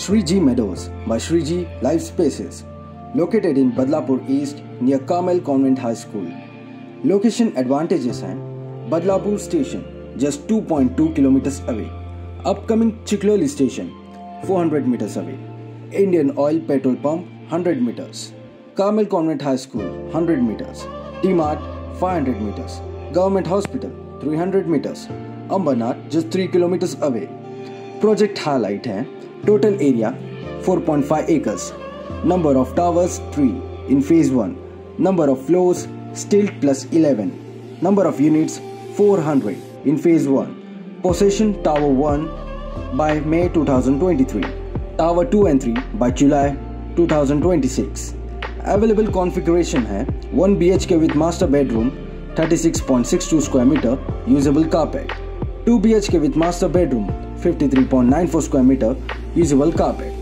Shriji Meadows by Shriji Life Spaces, located in Badlapur East near Carmel Convent High School. Location advantages हैं Badlapur Station just 2.2 kilometers away. Upcoming Chikloli Station 400 meters away. Indian Oil Petrol Pump 100 meters. Carmel Convent High School 100 meters. DMart 500 meters. Government Hospital 300 meters. Ambernath just 3 kilometers away. Project highlight है total area 4.5 acres. Number of towers 3 in phase 1. Number of floors stilt plus 11. Number of units 400 in phase 1. Possession tower 1 by May 2023. Tower 2 and 3 by July 2026. Available configuration है 1 BHK with master bedroom 36.62 square meter usable carpet. 2 BHK with master bedroom 53.94 square meter usable carpet.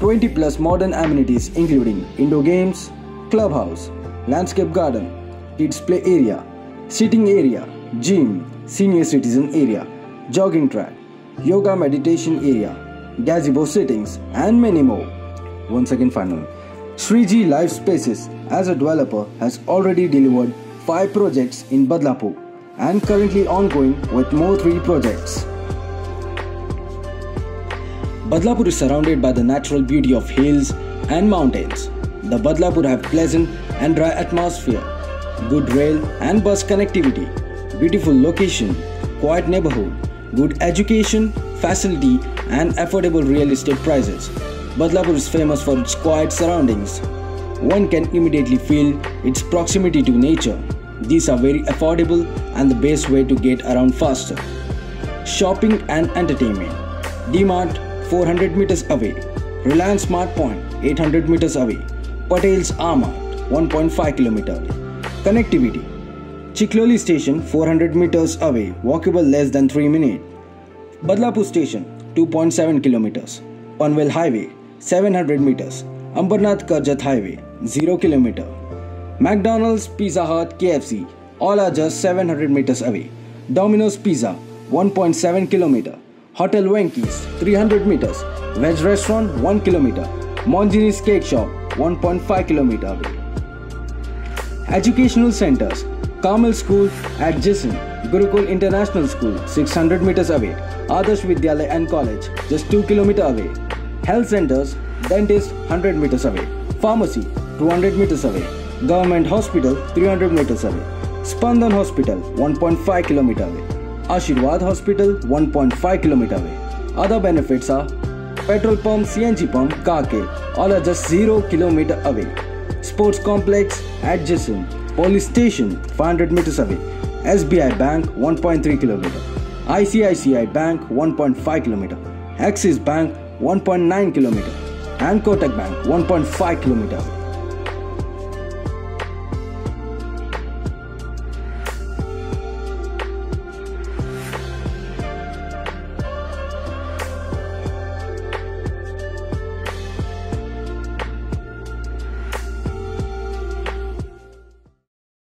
20 plus modern amenities including indoor games, clubhouse, landscape garden, kids play area, sitting area, gym, senior citizen area, jogging track, yoga meditation area, gazebo settings, and many more. Once again finally, Shreeji Life Spaces as a developer has already delivered 5 projects in Badlapur and currently ongoing with more 3 projects. Badlapur is surrounded by the natural beauty of hills and mountains. The Badlapur have pleasant and dry atmosphere, good rail and bus connectivity, beautiful location, quiet neighborhood, good education, facility and affordable real estate prices. Badlapur is famous for its quiet surroundings. One can immediately feel its proximity to nature. These are very affordable and the best way to get around faster. Shopping and entertainment. DMart 400 meters away. Reliance Smart Point 800 meters away. Patel's R Mart 1.5 km away. Connectivity. Chikloli Station 400 meters away, walkable less than 3 minutes. Badlapur Station 2.7 kilometers. Panvel Highway 700 meters. Ambernath Karjat Highway 0 km. McDonald's, Pizza Hut, KFC all are just 700 meters away. Domino's Pizza 1.7 km. Hotel Wenky's 300 meters. Veg Restaurant 1 km. Mongini's Cake Shop 1.5 km away. Educational centers Carmel School at Jisson, Gurukul International School 600 meters away, Adarsh Vidyalaya and College just 2 km away, Health centers, Dentist 100 meters away, Pharmacy 200 meters away, government hospital 300 metres away Spandan hospital 1.5 kilometre away Ashirwad hospital 1.5 kilometre away other benefits ah petrol pump CNG pump काके all are just 0 kilometre away sports complex adjacent police station 500 metres away SBI bank 1.3 kilometre ICICI bank 1.5 kilometre Axis bank 1.9 kilometre and Kotak bank 1.5 kilometre away